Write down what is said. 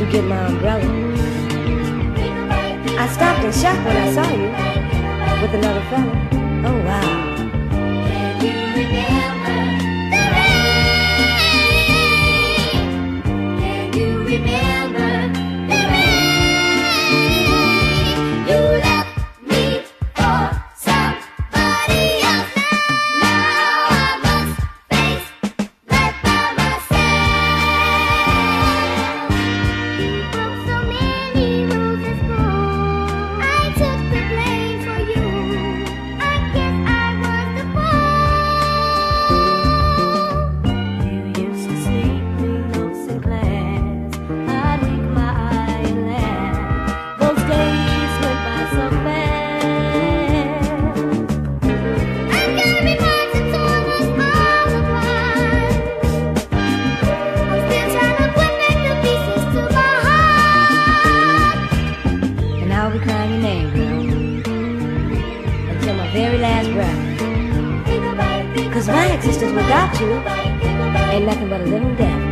to get my umbrella. I stopped in shock when I saw you with another fella. Oh wow. Can you remember? very last breath. Cause my existence without you ain't nothing but a living death.